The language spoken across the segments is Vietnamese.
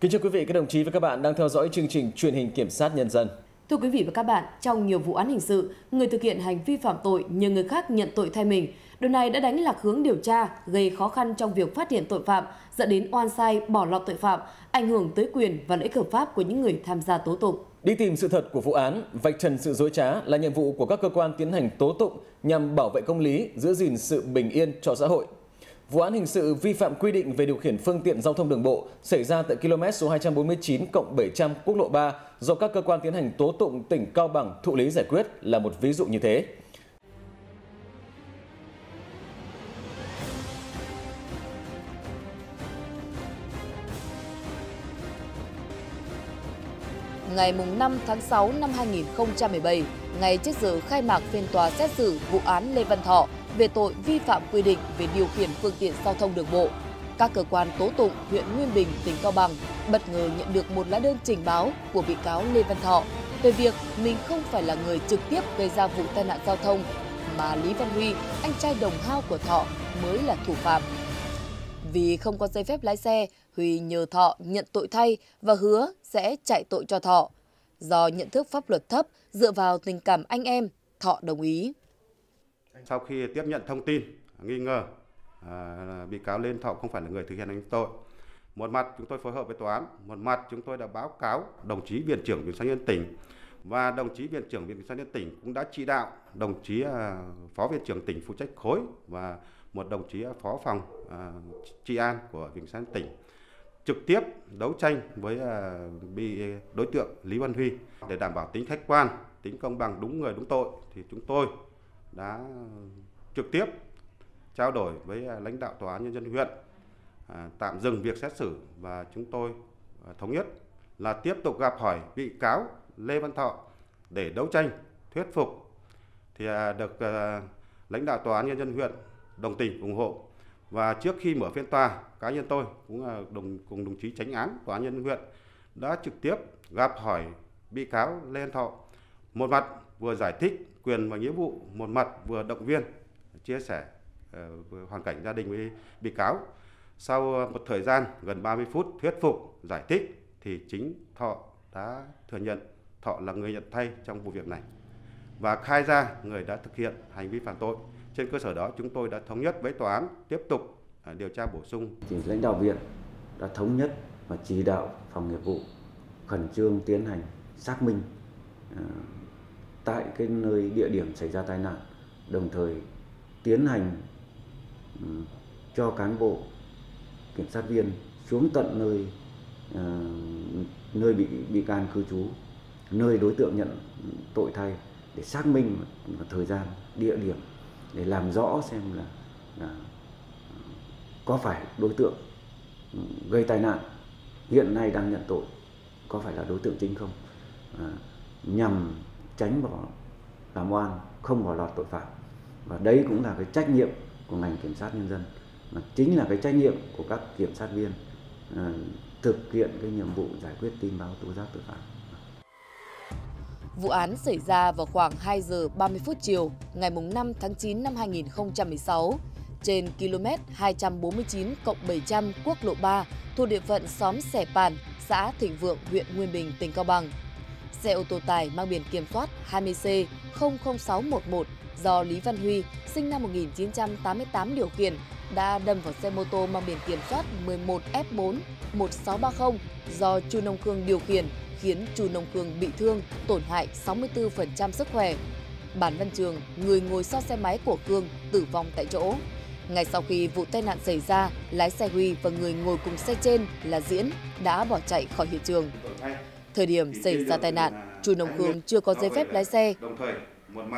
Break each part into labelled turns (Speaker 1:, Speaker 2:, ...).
Speaker 1: Kính chào quý vị, các đồng chí và các bạn đang theo dõi chương trình truyền hình kiểm sát nhân dân.
Speaker 2: Thưa quý vị và các bạn, trong nhiều vụ án hình sự, người thực hiện hành vi phạm tội nhờ người khác nhận tội thay mình. Điều này đã đánh lạc hướng điều tra, gây khó khăn trong việc phát hiện tội phạm, dẫn đến oan sai, bỏ lọt tội phạm, ảnh hưởng tới quyền và lợi ích hợp pháp của những người tham gia tố tụng.
Speaker 1: Đi tìm sự thật của vụ án, vạch trần sự dối trá là nhiệm vụ của các cơ quan tiến hành tố tụng nhằm bảo vệ công lý, giữ gìn sự bình yên cho xã hội. Vụ án hình sự vi phạm quy định về điều khiển phương tiện giao thông đường bộ xảy ra tại km số 249 cộng 700 quốc lộ 3 do các cơ quan tiến hành tố tụng tỉnh Cao Bằng thụ lý giải quyết là một ví dụ như thế.
Speaker 2: Ngày 5 tháng 6 năm 2017, ngày trước giờ khai mạc phiên tòa xét xử vụ án Lê Văn Thọ về tội vi phạm quy định về điều khiển phương tiện giao thông đường bộ. Các cơ quan tố tụng huyện Nguyên Bình, tỉnh Cao Bằng bất ngờ nhận được một lá đơn trình báo của bị cáo Lê Văn Thọ về việc mình không phải là người trực tiếp gây ra vụ tai nạn giao thông mà Lý Văn Huy, anh trai đồng hao của Thọ mới là thủ phạm. Vì không có giấy phép lái xe, Huy nhờ Thọ nhận tội thay và hứa sẽ chạy tội cho Thọ. Do nhận thức pháp luật thấp, dựa vào tình cảm anh em, Thọ đồng ý.
Speaker 3: Sau khi tiếp nhận thông tin nghi ngờ à, bị cáo Lên Thọ không phải là người thực hiện hành tội, một mặt chúng tôi phối hợp với tòa án, một mặt chúng tôi đã báo cáo đồng chí viện trưởng viện sát nhân tỉnh. Và đồng chí viện trưởng viện sát nhân tỉnh cũng đã chỉ đạo đồng chí à, phó viện trưởng tỉnh phụ trách khối và một đồng chí à, phó phòng à, trị an của viện sát tỉnh trực tiếp đấu tranh với à, bị đối tượng Lý Văn Huy. Để đảm bảo tính khách quan, tính công bằng đúng người đúng tội thì chúng tôi đã trực tiếp trao đổi với à, lãnh đạo tòa án nhân dân huyện à, tạm dừng việc xét xử và chúng tôi à, thống nhất là tiếp tục gặp hỏi bị cáo Lê Văn Thọ để đấu tranh, thuyết phục. Thì được lãnh đạo tòa án nhân dân huyện đồng tình, ủng hộ. Và trước khi mở phiên tòa, cá nhân tôi cũng là đồng, cùng đồng chí tránh án tòa án nhân dân huyện đã trực tiếp gặp hỏi bị cáo Lê Văn Thọ. Một mặt vừa giải thích quyền và nghĩa vụ một mặt vừa động viên chia sẻ uh, hoàn cảnh gia đình với bị cáo. Sau ờ, một thời gian gần 30 phút thuyết phục giải thích thì chính thọ đã thừa nhận thọ là người nhận thay trong vụ việc này và khai ra người đã thực hiện hành vi phạm tội. Trên cơ sở đó chúng tôi đã thống nhất với tòa án tiếp tục ờ, điều tra bổ sung.
Speaker 4: Thì lãnh đạo viện đã thống nhất và chỉ đạo phòng nghiệp vụ khẩn trương tiến hành xác minh tại cái nơi địa điểm xảy ra tai nạn đồng thời tiến hành ừ, cho cán bộ kiểm sát viên xuống tận nơi ờ, nơi bị bị can cư trú nơi đối tượng nhận tội thay để xác minh thời gian địa điểm để làm rõ xem là, là có phải đối tượng gây tai nạn hiện nay đang nhận tội có phải là đối tượng chính không à, nhằm tránh bỏ làm oan không bỏ lọt tội phạm. Và đấy cũng là cái trách nhiệm của ngành kiểm sát nhân dân. Mà chính là cái trách nhiệm của các kiểm sát viên uh, thực hiện cái nhiệm vụ giải quyết tin báo tố giác tội phạm.
Speaker 2: Vụ án xảy ra vào khoảng 2 giờ 30 phút chiều ngày 5 tháng 9 năm 2016 trên km 249 700 quốc lộ 3 thuộc địa phận xóm Sẻ Pàn, xã Thịnh Vượng, huyện Nguyên Bình, tỉnh Cao Bằng. Xe ô tô tải mang biển kiểm soát 20C 00611 do Lý Văn Huy, sinh năm 1988 điều khiển, đã đâm vào xe mô tô mang biển kiểm soát 11F4 1630 do Chu Nông Khương điều khiển, khiến Chu Nông Khương bị thương, tổn hại 64% sức khỏe. Bản Văn Trường, người ngồi sau xe máy của Khương, tử vong tại chỗ. Ngay sau khi vụ tai nạn xảy ra, lái xe Huy và người ngồi cùng xe trên là Diễn đã bỏ chạy khỏi hiện trường. Thời điểm xảy ra tai nạn, chú Nông Khương chưa có giấy phép lái xe.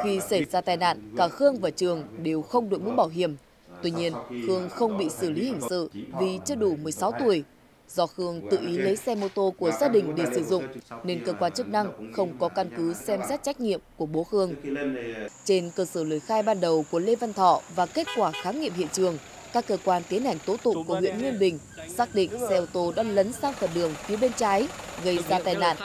Speaker 2: Khi xảy ra tai nạn, cả Khương và Trường đều không đội mũ bảo hiểm. Tuy nhiên, Khương không bị xử lý hình sự vì chưa đủ 16 tuổi. Do Khương tự ý lấy xe mô tô của gia đình để sử dụng, nên cơ quan chức năng không có căn cứ xem xét trách nhiệm của bố Khương. Trên cơ sở lời khai ban đầu của Lê Văn Thọ và kết quả khám nghiệm hiện trường, các cơ quan tiến hành tố tụng của huyện Nguyên Bình xác định xe ô tô đã lấn sang phần đường phía bên trái gây ra tai nạn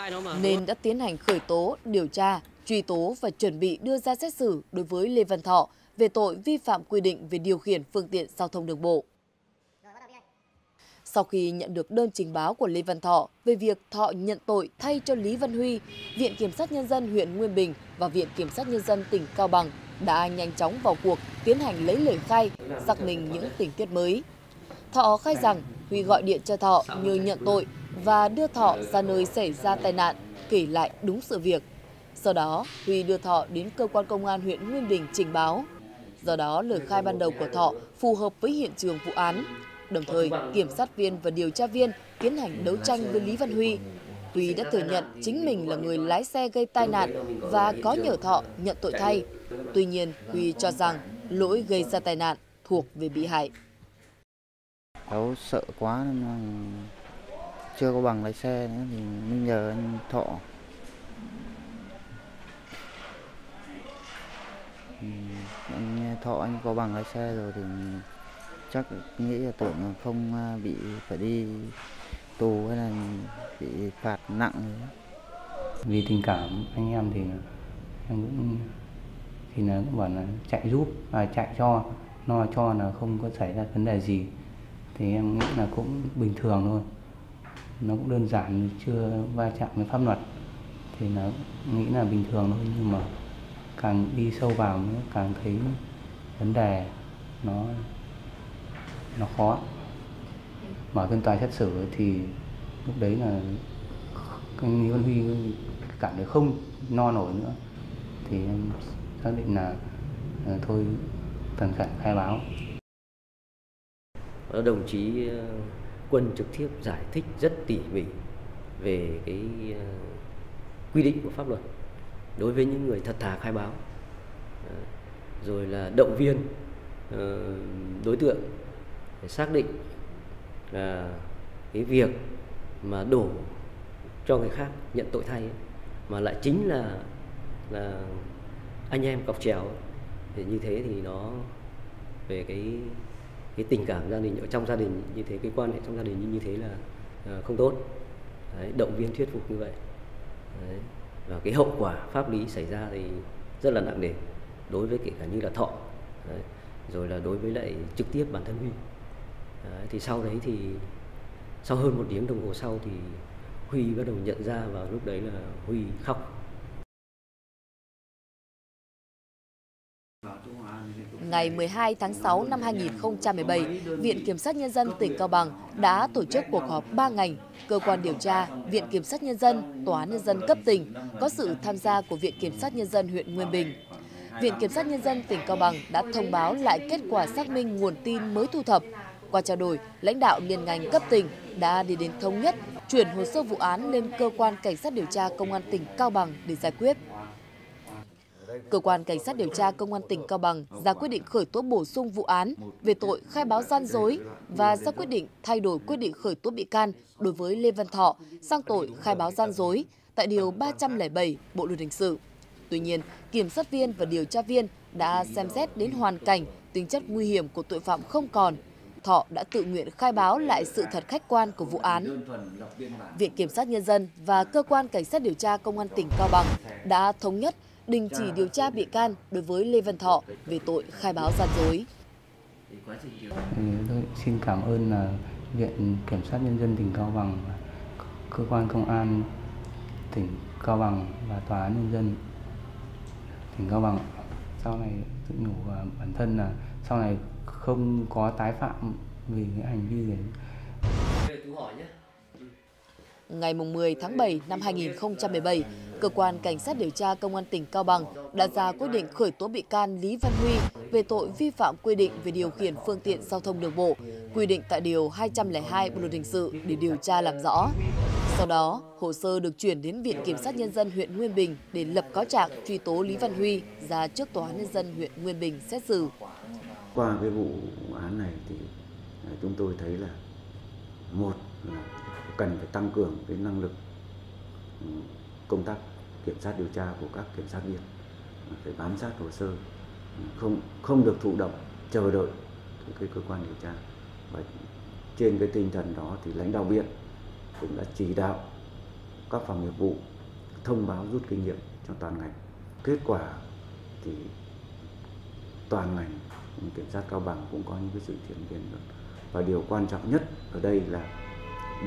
Speaker 2: nên đã tiến hành khởi tố, điều tra, truy tố và chuẩn bị đưa ra xét xử đối với Lê Văn Thọ về tội vi phạm quy định về điều khiển phương tiện giao thông đường bộ. Sau khi nhận được đơn trình báo của Lê Văn Thọ về việc Thọ nhận tội thay cho Lý Văn Huy, Viện Kiểm sát Nhân dân huyện Nguyên Bình và Viện Kiểm sát Nhân dân tỉnh Cao Bằng đã nhanh chóng vào cuộc tiến hành lấy lời khai, xác minh những tình tiết mới. Thọ khai rằng Huy gọi điện cho Thọ như nhận tội và đưa Thọ ra nơi xảy ra tai nạn, kể lại đúng sự việc. Sau đó, Huy đưa Thọ đến cơ quan công an huyện Nguyên Bình trình báo. Do đó, lời khai ban đầu của Thọ phù hợp với hiện trường vụ án. Đồng thời, kiểm sát viên và điều tra viên tiến hành đấu tranh với Lý Văn Huy. Huy đã thừa nhận chính mình là người lái xe gây tai nạn và có nhờ Thọ nhận tội thay. Tuy nhiên, Huy cho rằng lỗi gây ra tai nạn thuộc về bị hại.
Speaker 5: Cháu sợ quá nên là chưa có bằng lái xe nữa thì bây giờ anh Thọ. Anh Thọ anh có bằng lái xe rồi thì chắc nghĩ là tưởng là không bị phải đi tù hay là bị phạt nặng
Speaker 6: vì tình cảm, anh em thì em cũng, thì nó cũng bảo là chạy giúp và chạy cho, lo cho là không có xảy ra vấn đề gì. Thì em nghĩ là cũng bình thường thôi. Nó cũng đơn giản, chưa va chạm với pháp luật. Thì nó nghĩ là bình thường thôi, nhưng mà càng đi sâu vào càng thấy vấn đề nó nó khó mở phiên tòa xét xử thì lúc đấy là anh Lý Văn Huy cảm thấy không no nổi nữa. Thì em xác định là ờ, thôi thần khẩn khai báo.
Speaker 7: Ờ, đồng chí ờ, quân trực tiếp giải thích rất tỉ mỉ về cái quy định của pháp luật đối với những người thật thà khai báo. Rồi là động viên đối tượng để xác định là cái việc mà đổ cho người khác nhận tội thay ấy, mà lại chính là là anh em cọc trèo thì như thế thì nó về cái cái tình cảm gia đình ở trong gia đình như thế cái quan hệ trong gia đình như, như thế là uh, không tốt Đấy, động viên thuyết phục như vậy Đấy. và cái hậu quả pháp lý xảy ra thì rất là nặng nề đối với kể cả như là thọ Đấy. rồi là đối với lại trực tiếp bản thân huy Đấy. thì sau đấy thì sau hơn một tiếng đồng hồ sau thì huy bắt đầu nhận ra và lúc đấy là huy khóc
Speaker 2: Ngày 12 tháng 6 năm 2017, Viện Kiểm sát Nhân dân tỉnh Cao Bằng đã tổ chức cuộc họp 3 ngành, cơ quan điều tra, Viện Kiểm sát Nhân dân, Tòa án Nhân dân cấp tỉnh, có sự tham gia của Viện Kiểm sát Nhân dân huyện Nguyên Bình. Viện Kiểm sát Nhân dân tỉnh Cao Bằng đã thông báo lại kết quả xác minh nguồn tin mới thu thập. Qua trao đổi, lãnh đạo liên ngành cấp tỉnh đã đi đến thống nhất chuyển hồ sơ vụ án lên cơ quan cảnh sát điều tra công an tỉnh Cao Bằng để giải quyết. Cơ quan Cảnh sát điều tra Công an tỉnh Cao Bằng ra quyết định khởi tố bổ sung vụ án về tội khai báo gian dối và ra quyết định thay đổi quyết định khởi tố bị can đối với Lê Văn Thọ sang tội khai báo gian dối tại Điều 307 Bộ Luật Hình sự. Tuy nhiên, kiểm sát viên và điều tra viên đã xem xét đến hoàn cảnh, tính chất nguy hiểm của tội phạm không còn. Thọ đã tự nguyện khai báo lại sự thật khách quan của vụ án. Viện Kiểm sát Nhân dân và Cơ quan Cảnh sát điều tra Công an tỉnh Cao Bằng đã thống nhất đình chỉ điều tra bị can đối với Lê Văn Thọ về tội khai báo gian dối.
Speaker 6: Ừ, tôi xin cảm ơn là Viện Kiểm sát Nhân dân tỉnh Cao Bằng, cơ quan công an tỉnh Cao Bằng và Tòa án Nhân dân tỉnh Cao Bằng. Sau này tự nhủ à, bản thân là sau này không có tái phạm vì cái hành vi đấy.
Speaker 2: Ngày 10 tháng 7 năm 2017, Cơ quan Cảnh sát điều tra Công an tỉnh Cao Bằng đã ra quyết định khởi tố bị can Lý Văn Huy về tội vi phạm quy định về điều khiển phương tiện giao thông đường bộ, quy định tại Điều 202 Bộ Luật Hình sự để điều tra làm rõ. Sau đó, hồ sơ được chuyển đến Viện Kiểm sát Nhân dân huyện Nguyên Bình để lập cáo trạng truy tố Lý Văn Huy ra trước Tòa án Nhân dân huyện Nguyên Bình xét xử.
Speaker 4: Qua cái vụ án này thì à, chúng tôi thấy là một là cần phải tăng cường cái năng lực ừ, công tác kiểm sát điều tra của các kiểm sát viên. Phải bám sát hồ sơ ừ, không không được thụ động, chờ đợi cái cơ quan điều tra. Và trên cái tinh thần đó thì lãnh đạo viện cũng đã chỉ đạo các phòng nghiệp vụ thông báo rút kinh nghiệm cho toàn ngành. Kết quả thì toàn ngành kiểm sát cao bằng cũng có những cái sự chuyển biến rồi và điều quan trọng nhất ở đây là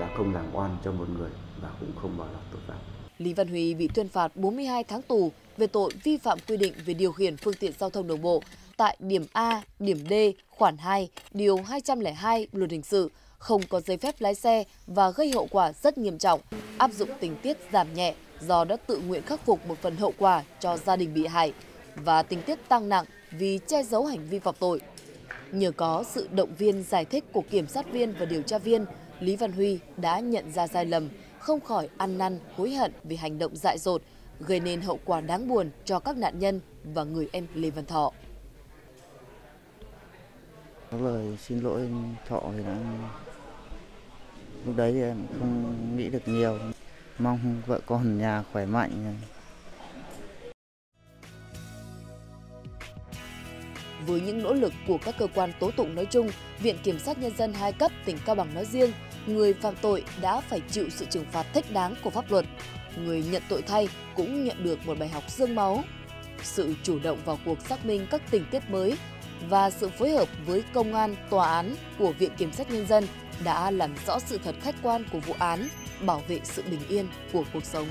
Speaker 4: đã không làm oan cho một người và cũng không bỏ lọt tội phạm.
Speaker 2: Lý Văn Huy bị tuyên phạt 42 tháng tù về tội vi phạm quy định về điều khiển phương tiện giao thông đường bộ tại điểm A, điểm D, khoản 2, điều 202 Luật hình sự, không có giấy phép lái xe và gây hậu quả rất nghiêm trọng, áp dụng tình tiết giảm nhẹ do đã tự nguyện khắc phục một phần hậu quả cho gia đình bị hại và tình tiết tăng nặng vì che giấu hành vi phạm tội. Nhờ có sự động viên giải thích của kiểm sát viên và điều tra viên, Lý Văn Huy đã nhận ra sai lầm, không khỏi ăn năn, hối hận vì hành động dại dột, gây nên hậu quả đáng buồn cho các nạn nhân và người em Lê Văn Thọ.
Speaker 5: Có lời xin lỗi anh Thọ thì đã lúc đấy em không nghĩ được nhiều mong vợ con nhà khỏe mạnh
Speaker 2: với những nỗ lực của các cơ quan tố tụng nói chung, Viện Kiểm sát Nhân dân hai cấp tỉnh Cao Bằng nói riêng, người phạm tội đã phải chịu sự trừng phạt thích đáng của pháp luật. Người nhận tội thay cũng nhận được một bài học xương máu. Sự chủ động vào cuộc xác minh các tình tiết mới và sự phối hợp với công an, tòa án của Viện Kiểm sát Nhân dân đã làm rõ sự thật khách quan của vụ án, bảo vệ sự bình yên của cuộc sống.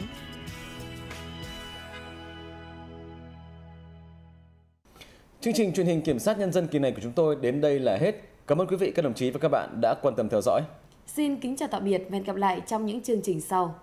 Speaker 1: Chương trình truyền hình kiểm sát nhân dân kỳ này của chúng tôi đến đây là hết. Cảm ơn quý vị, các đồng chí và các bạn đã quan tâm theo dõi.
Speaker 2: Xin kính chào tạm biệt và hẹn gặp lại trong những chương trình sau.